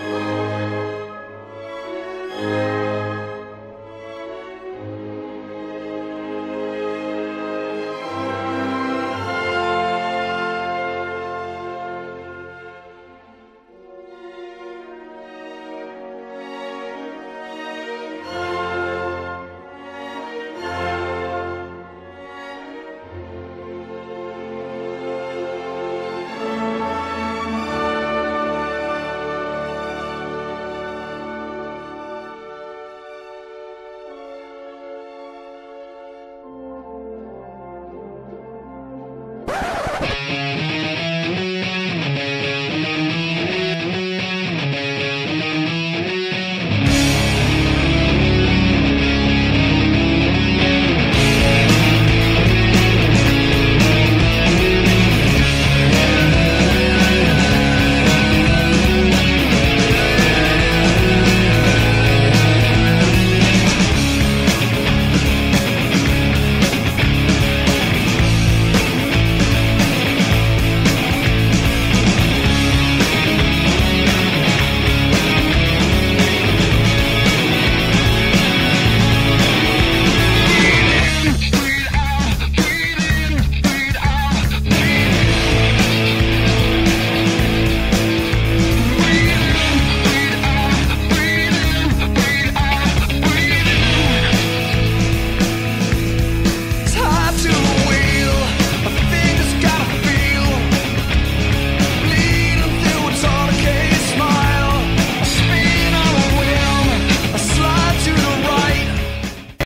Música